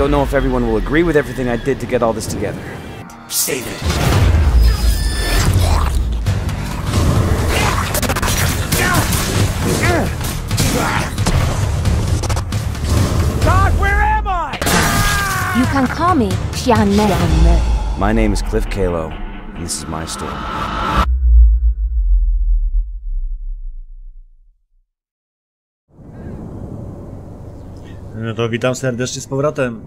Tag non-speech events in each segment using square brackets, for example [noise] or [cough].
Don't know if everyone will agree with everything I did to get all this together. Save it. God, where am I? You can call me Xianmei. My name is Cliff Kalo, and this is my story. No to witam serdecznie z powrotem.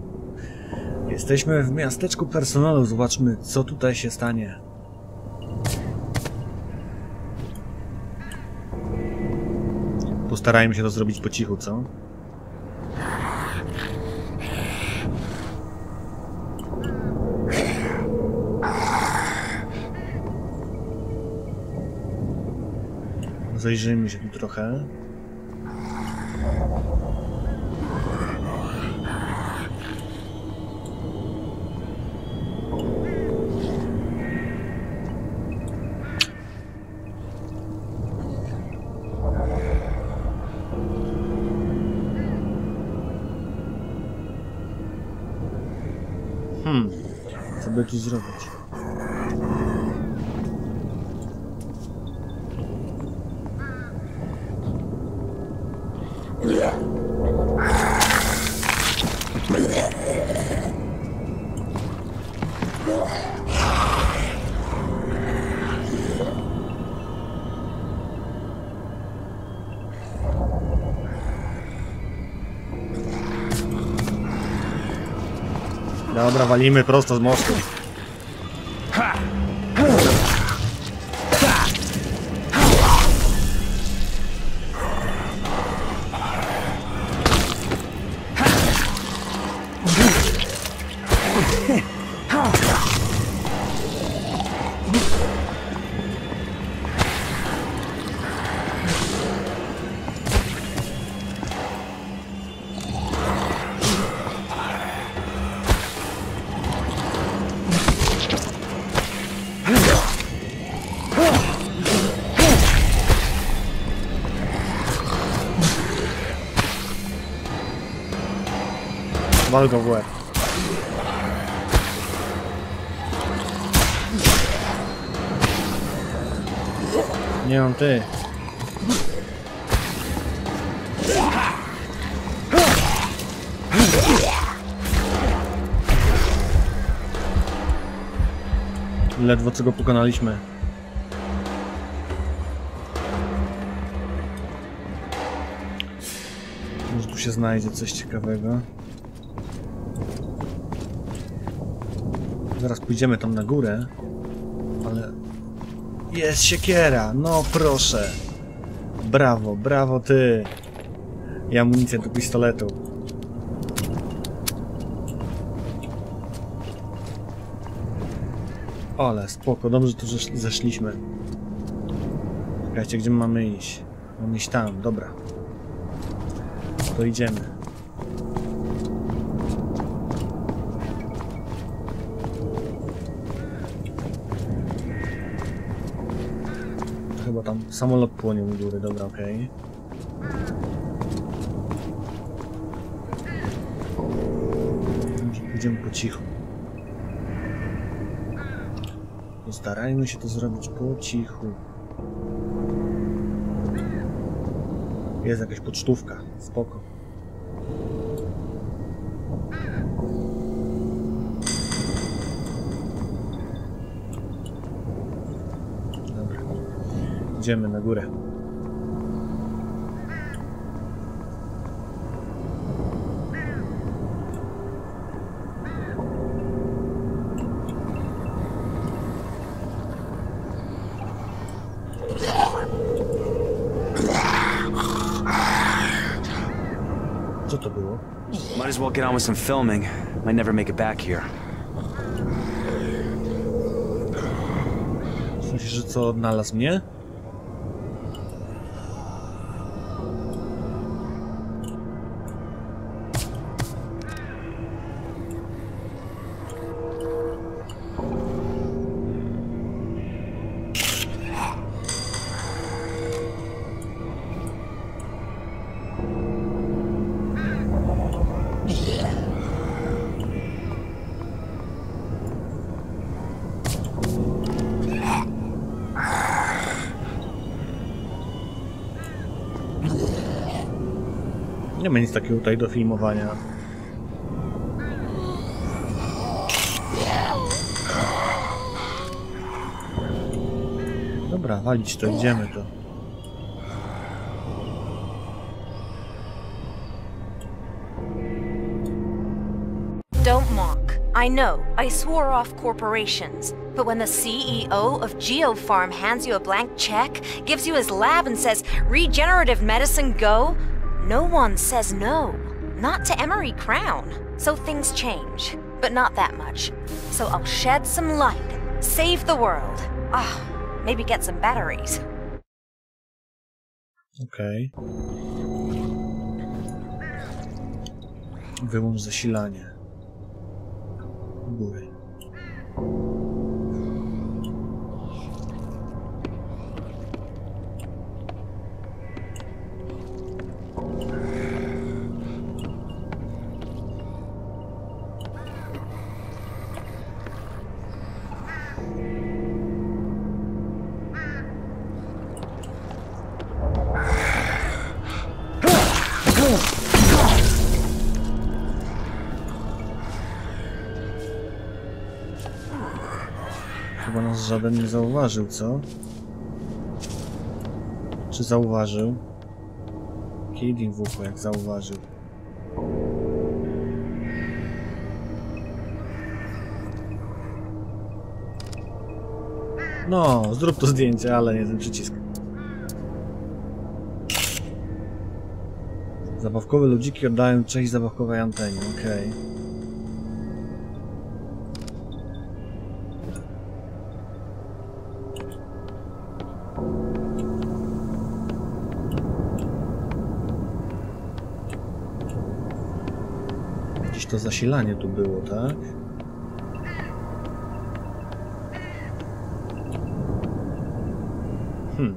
Jesteśmy w miasteczku personalu. Zobaczmy, co tutaj się stanie. Postarajmy się to zrobić po cichu, co? Zajrzyjmy się tu trochę. Co by tu zrobić? Dobra, walimy prosto z mostu. Wal go w łeb. Nie mam ty. Ledwo co go pokonaliśmy. Może tu się znajdzie coś ciekawego. Zaraz pójdziemy tam na górę. Ale... Jest siekiera! No proszę! Brawo, brawo ty! I amunicję do pistoletu. Ale spoko, dobrze że tu zesz- zeszliśmy. Czekajcie, gdzie my mamy iść? Mamy iść tam, dobra. To idziemy. Chyba tam samolot płonie u góry, dobra, okej. Może pójdziemy po cichu. Postarajmy się to zrobić po cichu. Jest jakaś pocztówka, spoko. Dobra. Idziemy na górę. Co to było? Might as well get on with some filming. Might never make it back here. Sensie, że co odnalazł mnie? Nie ma nic takiego tutaj do filmowania. Dobra, walić to, idziemy to. Don't mock. I know, I swore off corporations. But when the CEO of GeoFarm hands you a blank check, gives you his lab, and says, regenerative medicine go, no one says no. Not to Emery Crown. So things change. But not that much. So I'll shed some light, save the world. Ah, maybe get some batteries. Okej. Wyłącz zasilanie. Góry. Żaden nie zauważył, co? Czy zauważył? Kidding w ucho, jak zauważył. No, zrób to zdjęcie, ale nie ten przycisk. Zabawkowe ludziki oddają część zabawkowej antenie, okej. Gdzieś to zasilanie tu było, tak? Hmm.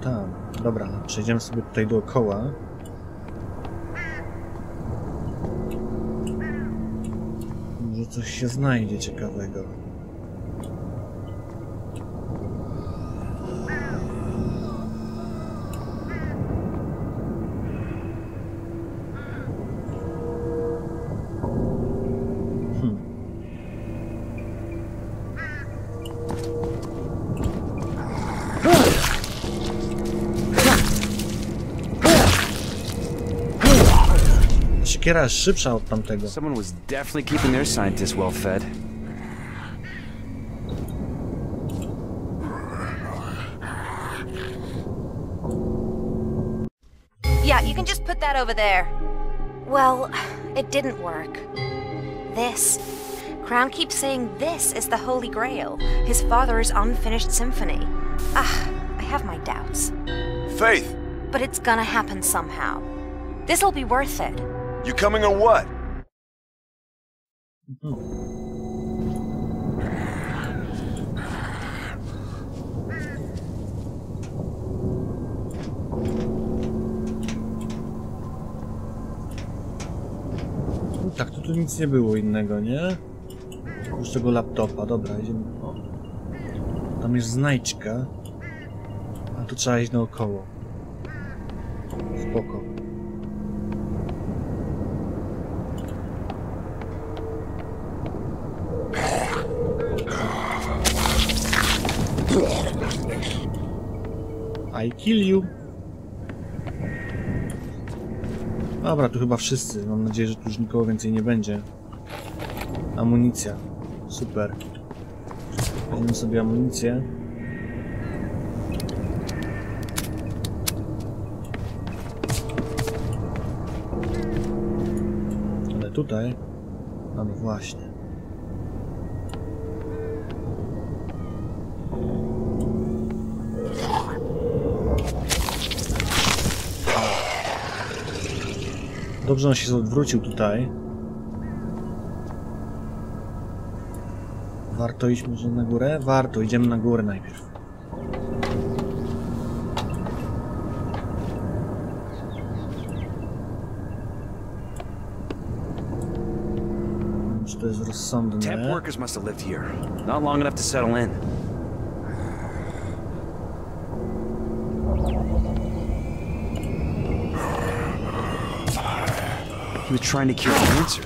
Tam. Dobra, przejdziemy sobie tutaj dookoła. Może coś się znajdzie ciekawego. Siekiera jest szybsza od tamtego. Someone was definitely keeping their scientists well fed. Yeah, you can just put that over there. Well, it didn't work. This. Crown keeps saying this is the Holy Grail, his father's unfinished symphony. Ah, I have my doubts. Faith, But it's gonna happen somehow. This'll be worth it. You coming or what? No tak, to tu nic nie było innego, nie? Już tego laptopa, dobra, idziemy. O. Tam jest znajdźka. A tu trzeba iść naokoło. Spoko. I kill you. Dobra, tu chyba wszyscy. Mam nadzieję, że tu już nikogo więcej nie będzie. Amunicja. Super. Weźmiemy sobie amunicję. Ale tutaj... No właśnie. Dobrze on się odwrócił tutaj. Warto iść może na górę? Warto, idziemy na górę najpierw. Czy to jest rozsądne? Temp workers must have lived here. Not long enough to settle in. He trying to cure cancer.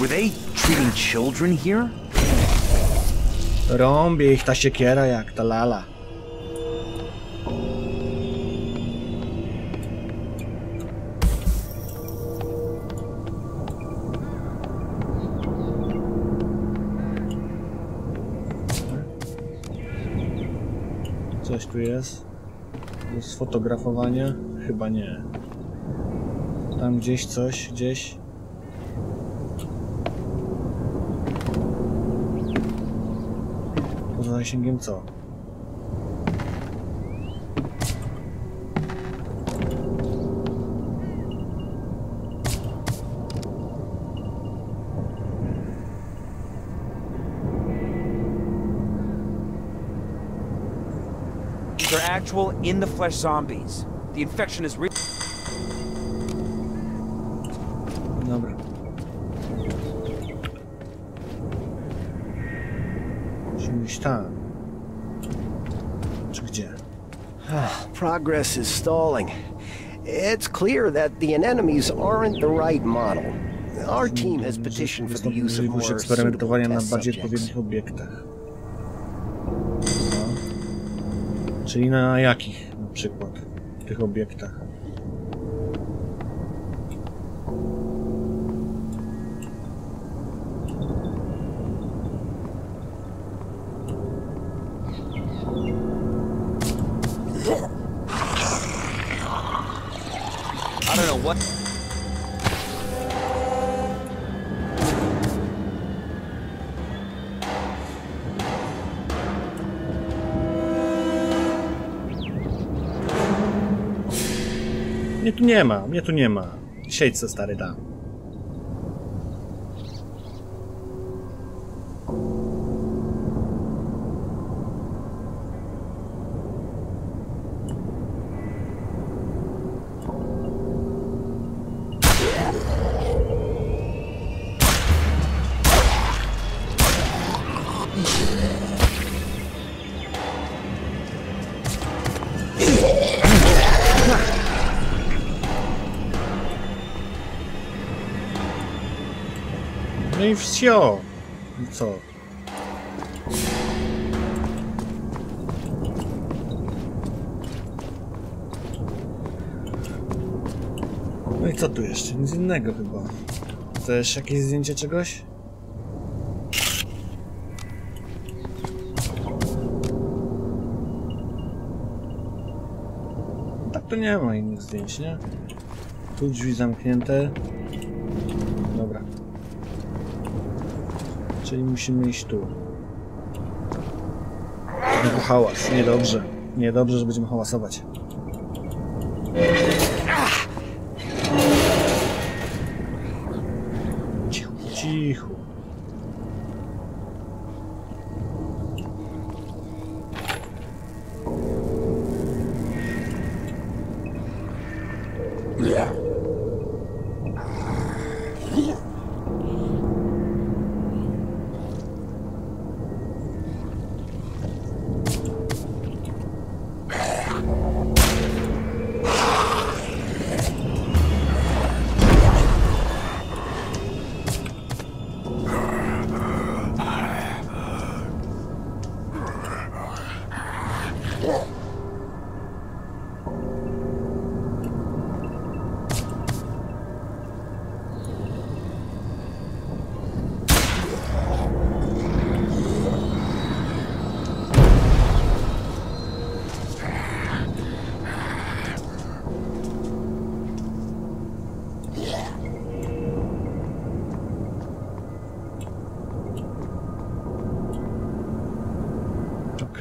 Were they treating children here? Ich ta siekiera jak ta lala. Coś tu jest? Do sfotografowania? Chyba nie. Tam gdzieś coś, gdzieś. Poza zasięgiem co? These are actual, in-the-flesh zombies. The infection is real. Progress is stalling. It's clear that the anemones aren't the right model. Our team has petitioned for the use of more suitable na test subjects. odpowiednich obiektach. No. Czyli na jakich na przykład tych obiektach? Tu nie ma. Siedź co stary tam. No i wsio. Co? No i co tu jeszcze? Nic innego chyba. Chcesz jakieś zdjęcie czegoś? Tak to nie ma innych zdjęć, nie? Tu drzwi zamknięte. Dobra. Czyli musimy iść tu. Znowu hałas. Niedobrze. Niedobrze, że będziemy hałasować.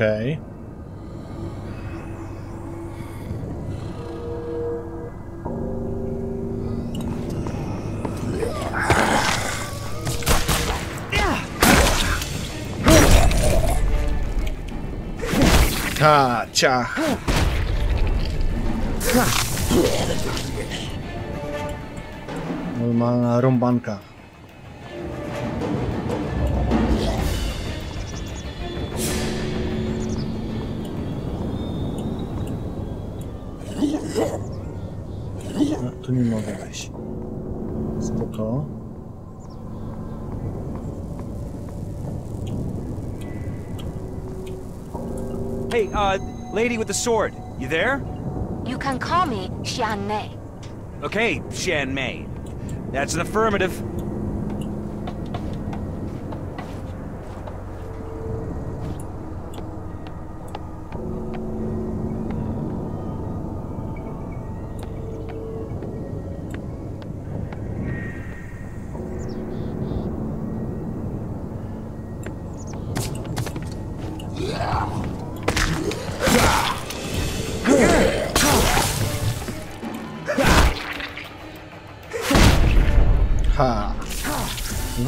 Okej. Ta, ciach. Normalna rąbanka. Tu nie mogę wejść. Spoko. Hey, uh, lady with the sword, you there? You can call me Xian Mei. Okay, Shan Mei. That's an affirmative.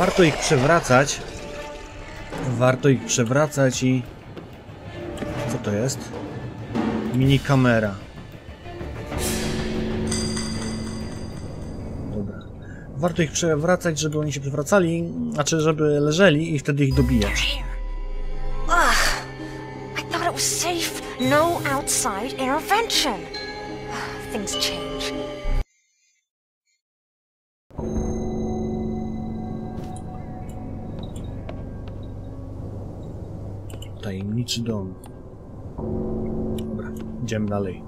Warto ich przewracać. Warto ich przewracać i... Co to jest? Mini kamera. Dobra. Warto ich przewracać, żeby oni się przewracali, znaczy żeby leżeli i wtedy ich dobijać. No outside intervention. Things Tajemniczy dom. Dobra, idziemy dalej.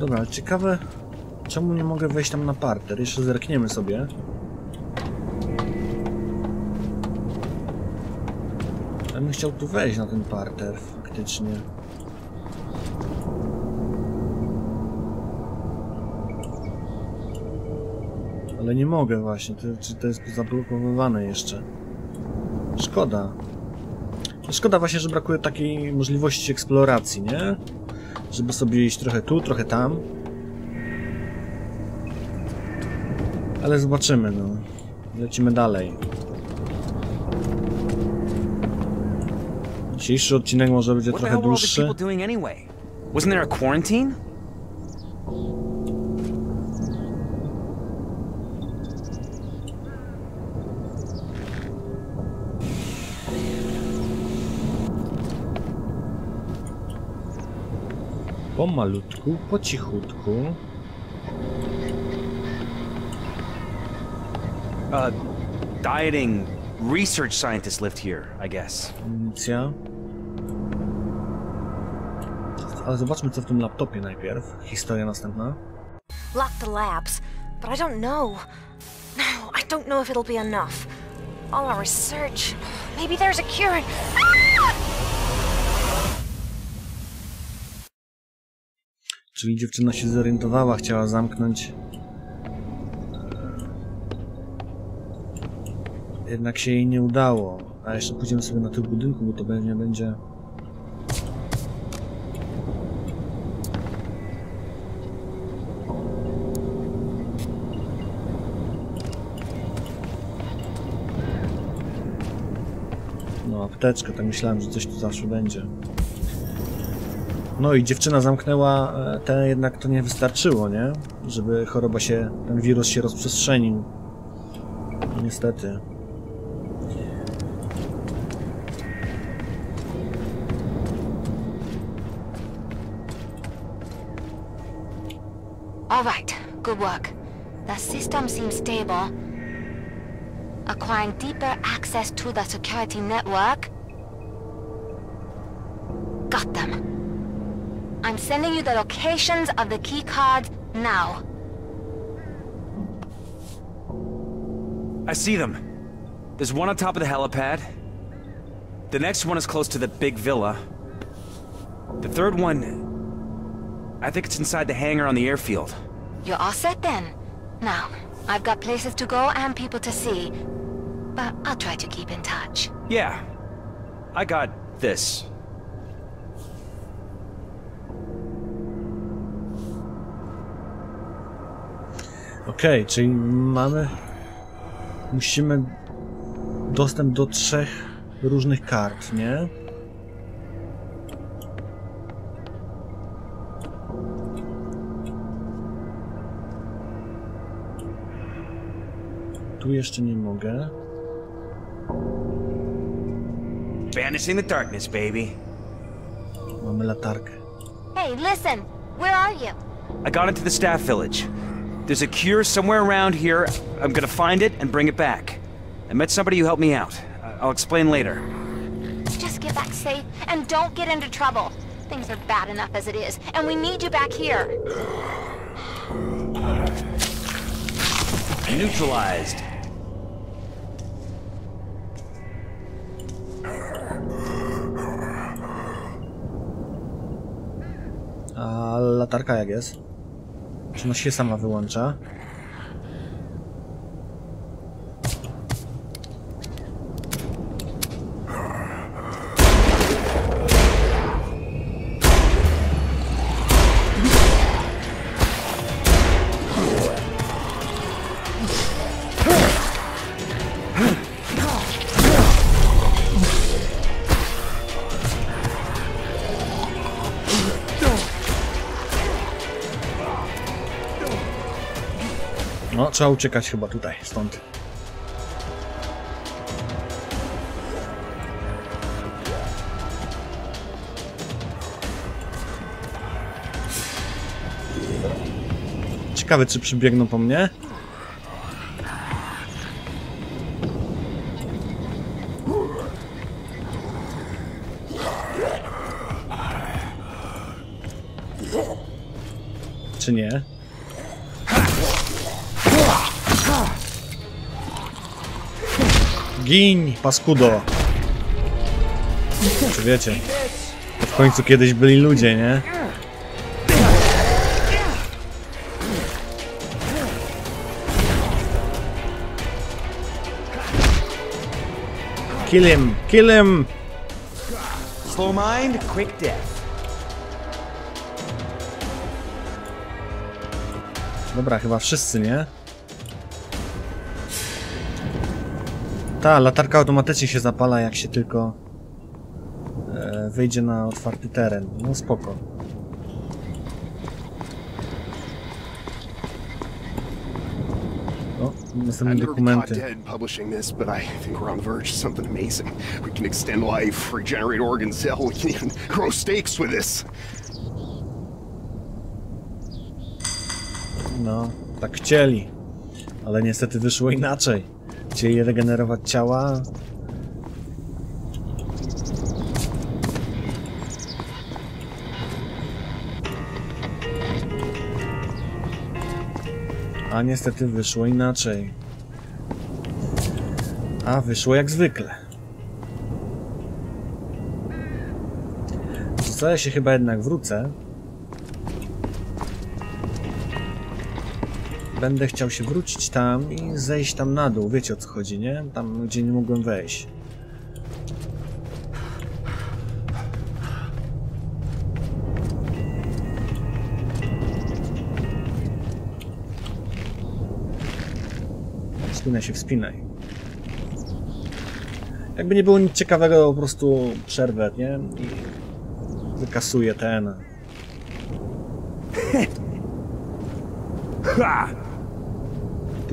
Dobra, ciekawe, czemu nie mogę wejść tam na parter? Jeszcze zerkniemy sobie. Ja bym chciał tu wejść na ten parter, faktycznie. Ale nie mogę właśnie, to, czy to jest zablokowywane jeszcze. Szkoda. Szkoda właśnie, że brakuje takiej możliwości eksploracji, nie? Żeby sobie iść trochę tu, trochę tam. Ale zobaczymy, no. Lecimy dalej. Dzisiejszy odcinek może będzie the trochę dłuższy. Wasn't there a quarantine? Pomalutku, po cichutku. Uh, dieting research scientists lived here, I guess. Amunicja. Ale zobaczmy co w tym laptopie najpierw. Historia następna. Lock the labs, but I don't know. No, I don't know if it'll be enough. All our research. Maybe there's a cure. Czyli dziewczyna się zorientowała, chciała zamknąć. Jednak się jej nie udało. A jeszcze pójdziemy sobie na tył budynku, bo to pewnie będzie... No, apteczka, tak myślałem, że coś tu zawsze będzie. No i dziewczyna zamknęła, e, te jednak to nie wystarczyło, nie? Żeby choroba się, ten wirus się rozprzestrzenił. Niestety. All right, good work. The system seems stable. Acquiring deeper access to the security network. Sending you the locations of the key cards now. I see them. There's one on top of the helipad. The next one is close to the big villa. The third one... I think it's inside the hangar on the airfield. You're all set then. Now, I've got places to go and people to see. But I'll try to keep in touch. Yeah. I got this. Okej, czyli mamy... Musimy dostęp do trzech różnych kart, nie? Tu jeszcze nie mogę. Banishing the darkness, baby. Mamy latarkę. Hey, listen! Where are you? I got into the staff village. There's a cure somewhere around here. I'm gonna find it and bring it back. I met somebody who helped me out. I- I'll explain later. Just get back safe and don't get into trouble. Things are bad enough as it is, and we need you back here. Neutralized. A latarka jak jest? Ona się sama wyłącza? Trzeba uciekać chyba tutaj, stąd. Ciekawe, czy przybiegną po mnie? Gin, paskudo. Czy wiecie? To w końcu kiedyś byli ludzie, nie? Kill him, kill him! Slow mind, quick death. Dobra, chyba wszyscy, nie? Ta, latarka automatycznie się zapala, jak się tylko e, wyjdzie na otwarty teren. No spoko. O, dokumenty. publishing this, but I think we're on the verge of something amazing. We can extend life, regenerate organs, hell, we can even grow steaks with this. No, tak chcieli. Ale niestety wyszło inaczej. Chcieli regenerować ciała. A niestety wyszło inaczej. A wyszło jak zwykle. Co ja się chyba jednak wrócę. Będę chciał się wrócić tam i zejść tam na dół. Wiecie o co chodzi, nie? Tam, gdzie nie mogłem wejść. Wspinaj się, wspinaj. Jakby nie było nic ciekawego, po prostu przerwę, nie? I wykasuję ten. Ha!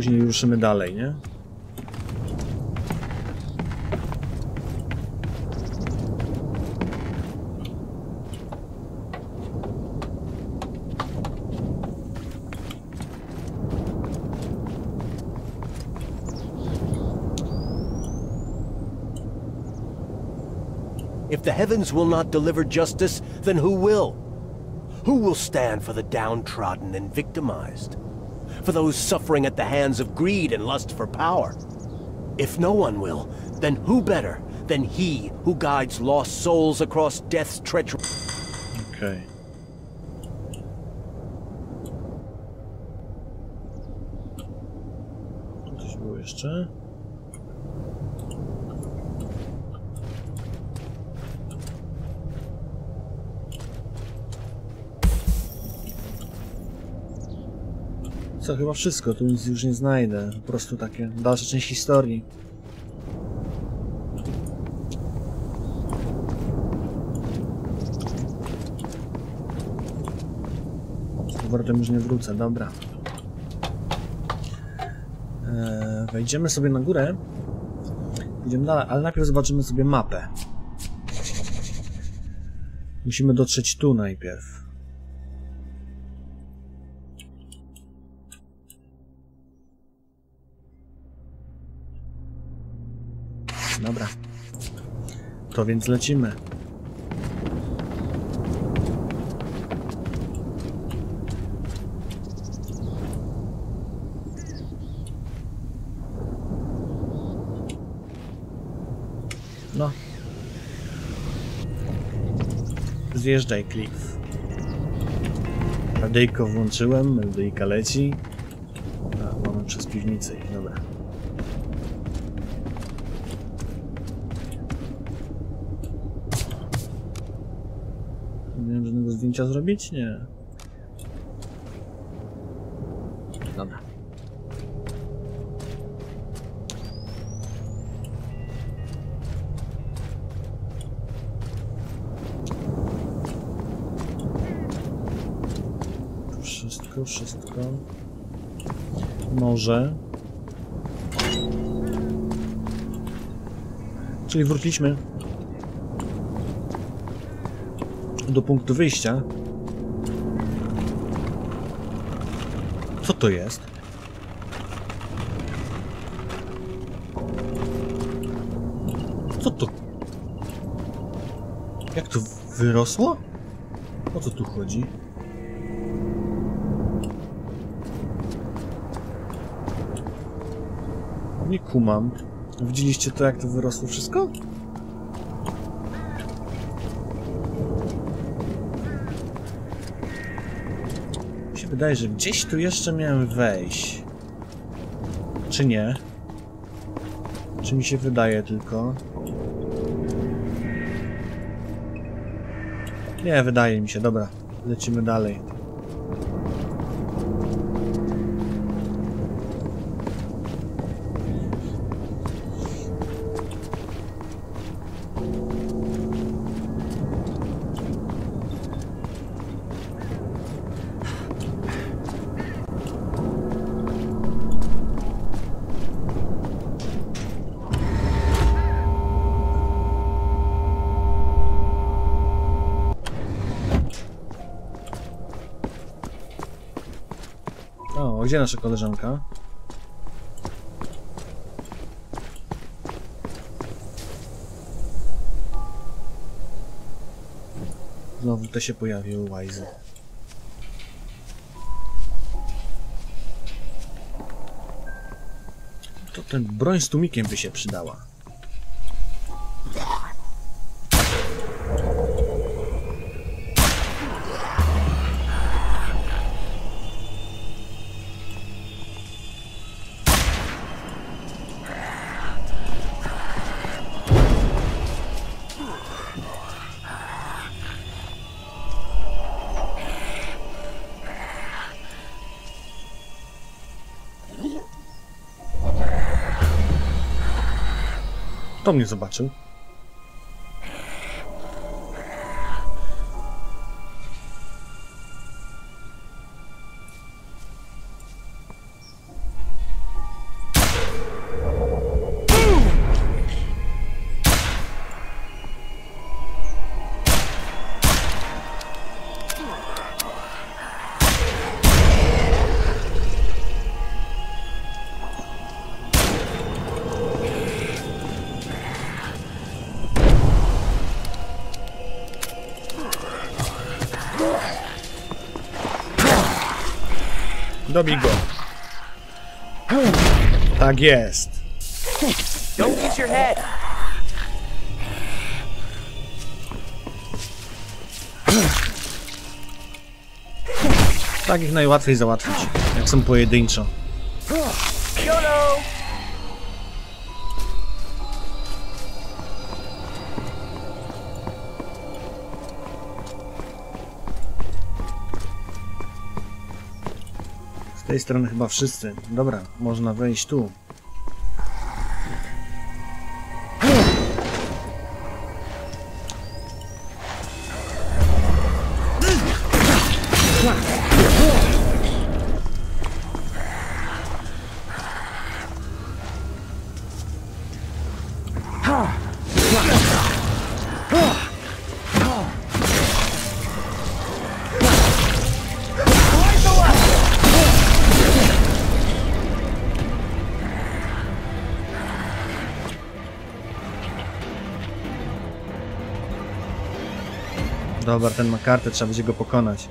Później ruszymy dalej, nie? If the heavens will not deliver justice, then who will? Who will stand for the downtrodden and victimized? For those suffering at the hands of greed and lust for power? If no one will, then who better than he who guides lost souls across death's treachery? Tu coś było jeszcze? Co, chyba wszystko, tu nic już nie znajdę. Po prostu takie dalsza część historii. Z powrotem już nie wrócę, dobra. Eee, wejdziemy sobie na górę. Idziemy dalej, ale najpierw zobaczymy sobie mapę. Musimy dotrzeć tu najpierw. To więc lecimy. No. Zjeżdżaj, Cliff. Radyjko włączyłem, radyjka leci. A, mamy przez piwnicę, ich, dobra. Zdjęcia zrobić? Nie. Dobra. Wszystko, wszystko. Może. Czyli wróciliśmy do punktu wyjścia. Co to jest? Co to? Jak to wyrosło? O co tu chodzi? Nie kumam. Widzieliście to, jak to wyrosło wszystko? Wydaje, że gdzieś tu jeszcze miałem wejść. Czy nie? Czy mi się wydaje tylko? Nie, wydaje mi się. Dobra, lecimy dalej. O, gdzie nasza koleżanka? Znowu te się pojawiły łajzy. To ten broń z tłumikiem by się przydała. To mnie zobaczył. Dobij go. Tak jest. Don't use your head. Tak ich najłatwiej załatwić, jak są pojedynczo. Tej strony chyba wszyscy. Dobra, można wejść tu. Dobra, ten ma kartę, trzeba będzie go pokonać.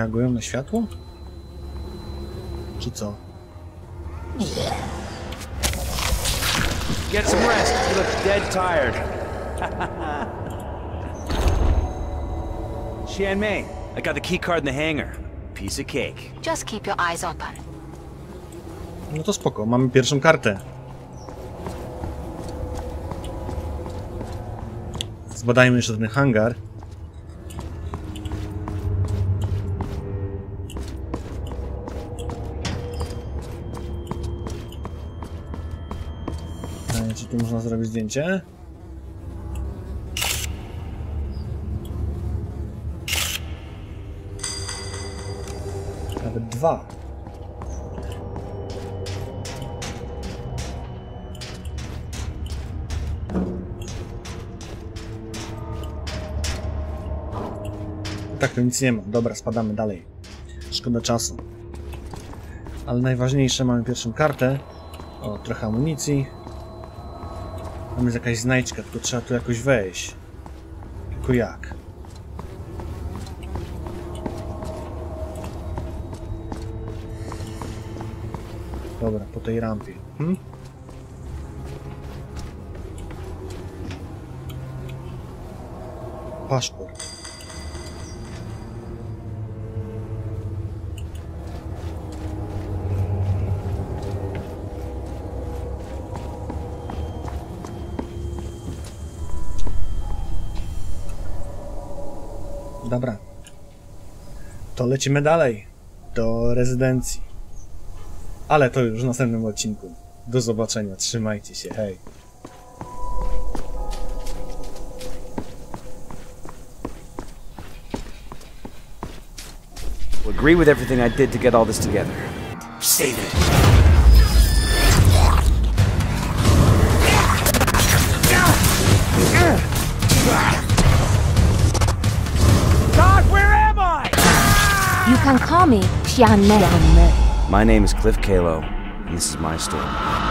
Reagują na światło? Czy co? Get some rest. You look dead tired. [laughs] Xian Mei, I got the key card in the hangar. Piece of cake. Just keep your eyes open. No to spoko, mamy pierwszą kartę. Zbadajmy jeszcze ten hangar. Tu można zrobić zdjęcie? Nawet dwa. Tak, to nic nie ma. Dobra, spadamy dalej. Szkoda czasu. Ale najważniejsze, mamy pierwszą kartę. O, trochę amunicji. Tam jest jakaś znajdźka, tylko trzeba tu jakoś wejść. Tylko jak? Dobra, po tej rampie. Hm? Paszport. Dobra. To lecimy dalej. Do rezydencji. Ale to już w następnym odcinku. Do zobaczenia. Trzymajcie się. Hej. Agree with everything I did to get all this together. Save it. Me Xian Mei. My name is Cliff Kalo, and this is my story.